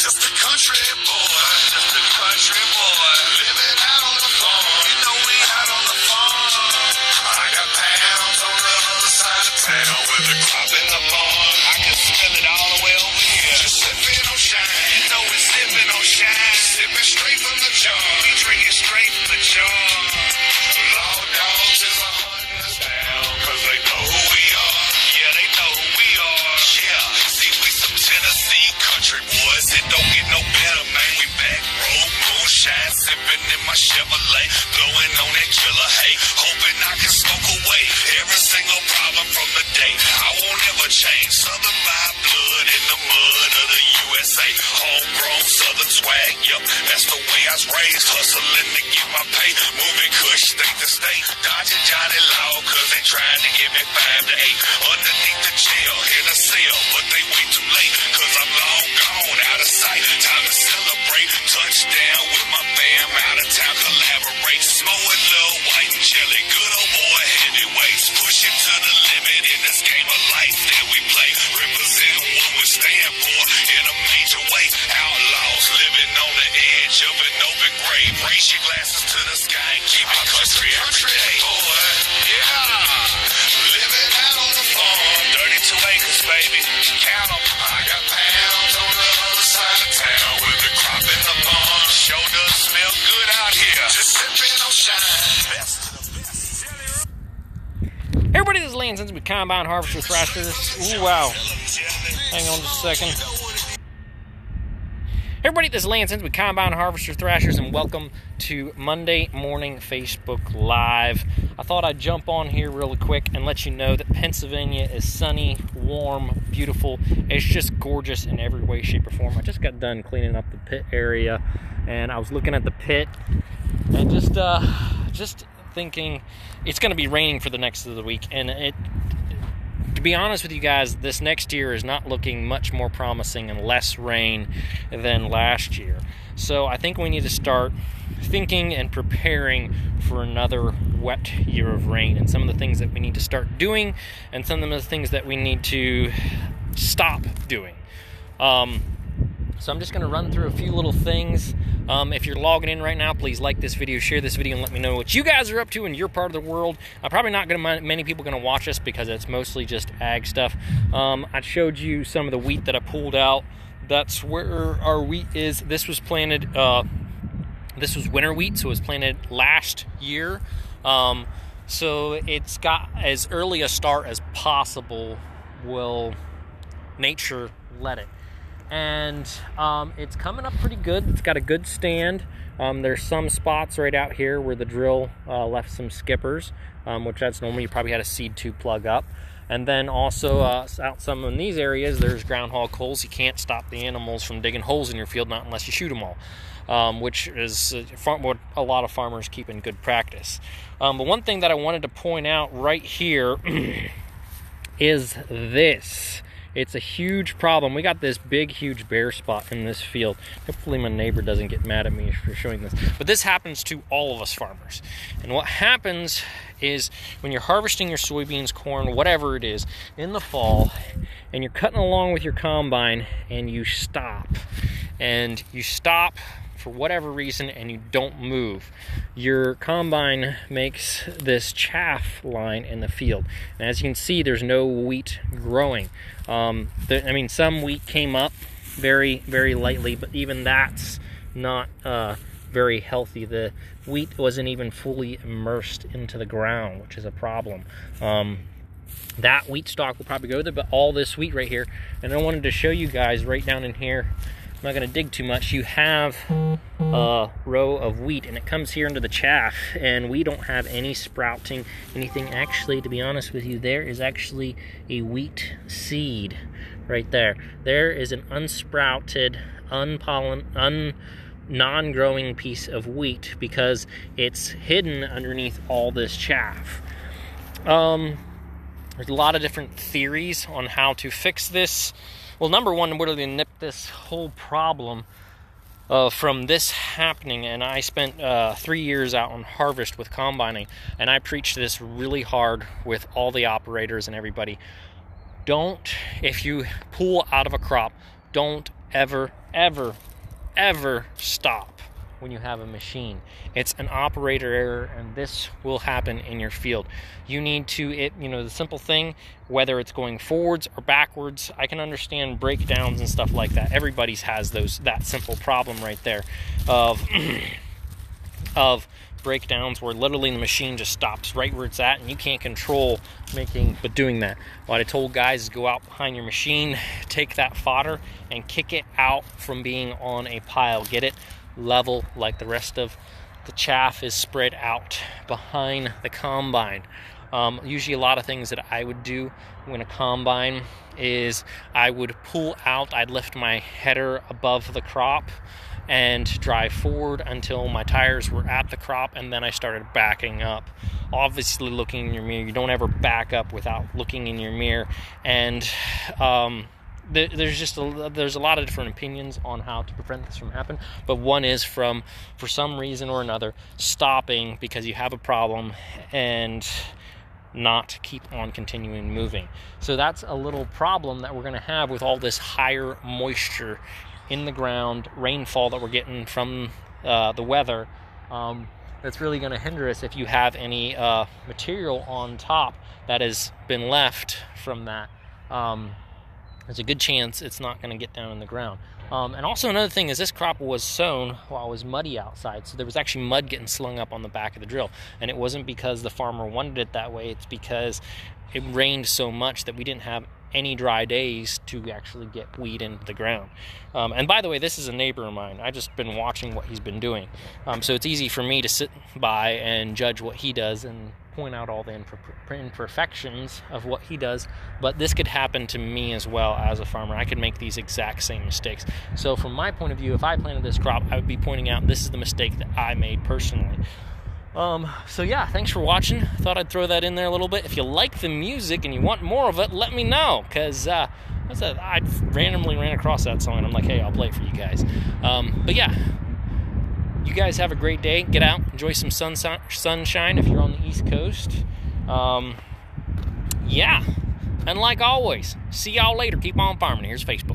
Just a country boy. Chevrolet, blowing on that killer hay, hoping I can smoke away every single problem from the day. I won't ever change. Southern by blood in the mud of the USA. Homegrown Southern swag, yup, that's the way I was raised. Hustling to get my pay, moving kush state to state. Dodging Johnny Law, cause they trying to give me five to eight. Underneath the jail, in a cell, but they way too late. Laying since we combine harvester thrashers. Ooh, wow. Hang on just a second. Everybody this Lance Sensenig combine harvester thrashers, and welcome to Monday morning Facebook Live. I thought I'd jump on here really quick and let you know that Pennsylvania is sunny, warm, beautiful. It's just gorgeous in every way, shape, or form. I just got done cleaning up the pit area, and I was looking at the pit and just uh, just thinking it's going to be raining for the next of the week, and it to be honest with you guys, this next year is not looking much more promising and less rain than last year. So I think we need to start thinking and preparing for another wet year of rain and some of the things that we need to start doing and some of the things that we need to stop doing. Um, so I'm just going to run through a few little things. Um, if you're logging in right now, please like this video, share this video, and let me know what you guys are up to in your part of the world. I'm probably not going to many people going to watch us because it's mostly just ag stuff. Um, I showed you some of the wheat that I pulled out. That's where our wheat is. This was planted. Uh, this was winter wheat, so it was planted last year. Um, so it's got as early a start as possible. Will nature let it? And um, it's coming up pretty good. It's got a good stand. Um, there's some spots right out here where the drill uh, left some skippers, um, which that's normally you probably had a seed tube plug up. And then also uh, out some in these areas, there's groundhog holes. You can't stop the animals from digging holes in your field, not unless you shoot them all, um, which is uh, what a lot of farmers keep in good practice. Um, but one thing that I wanted to point out right here is this. It's a huge problem. We got this big, huge bare spot in this field. Hopefully, my neighbor doesn't get mad at me for showing this. But this happens to all of us farmers. And what happens is when you're harvesting your soybeans, corn, whatever it is, in the fall, and you're cutting along with your combine, and you stop, and you stop for whatever reason and you don't move, your combine makes this chaff line in the field. And as you can see, there's no wheat growing. Um, I mean, some wheat came up very, very lightly, but even that's not uh, very healthy. The wheat wasn't even fully immersed into the ground, which is a problem. Um, that wheat stalk will probably go there, but all this wheat right here, and I wanted to show you guys right down in here I'm not going to dig too much. You have a row of wheat and it comes here into the chaff and we don't have any sprouting anything. Actually to be honest with you there is actually a wheat seed right there. There is an unsprouted unpollen un non-growing piece of wheat because it's hidden underneath all this chaff. Um, there's a lot of different theories on how to fix this well, number one, we're going to nip this whole problem uh, from this happening. And I spent uh, three years out on harvest with combining, and I preached this really hard with all the operators and everybody. Don't, if you pull out of a crop, don't ever, ever, ever stop when you have a machine. It's an operator error, and this will happen in your field. You need to, it, you know, the simple thing, whether it's going forwards or backwards. I can understand breakdowns and stuff like that. Everybody's has those that simple problem right there of of breakdowns where literally the machine just stops right where it's at and you can't control making but doing that what i told guys is go out behind your machine take that fodder and kick it out from being on a pile get it level like the rest of the chaff is spread out behind the combine um, usually a lot of things that i would do when a combine is i would pull out i'd lift my header above the crop and drive forward until my tires were at the crop and then I started backing up. Obviously, looking in your mirror, you don't ever back up without looking in your mirror. And um, there's just a, there's a lot of different opinions on how to prevent this from happening. But one is from, for some reason or another, stopping because you have a problem and not keep on continuing moving. So that's a little problem that we're going to have with all this higher moisture in the ground, rainfall that we're getting from uh, the weather. Um, that's really going to hinder us if you have any uh, material on top that has been left from that. Um, there's a good chance it's not going to get down in the ground. Um, and also another thing is this crop was sown while it was muddy outside, so there was actually mud getting slung up on the back of the drill. And it wasn't because the farmer wanted it that way; it's because it rained so much that we didn't have any dry days to actually get weed into the ground. Um, and by the way, this is a neighbor of mine. I've just been watching what he's been doing, um, so it's easy for me to sit by and judge what he does and point out all the imperfections of what he does. But this could happen to me as well as a farmer. I could make these exact same mistakes. So from my point of view, if I planted this crop, I would be pointing out this is the mistake that I made personally. Um, so yeah, thanks for watching. Thought I'd throw that in there a little bit. If you like the music and you want more of it, let me know. Cause uh, I randomly ran across that song and I'm like, hey, I'll play it for you guys. Um, but yeah, you guys have a great day. Get out, enjoy some sun, sunshine if you're on the East Coast. Um, yeah, and like always, see y'all later. Keep on farming. Here's Facebook.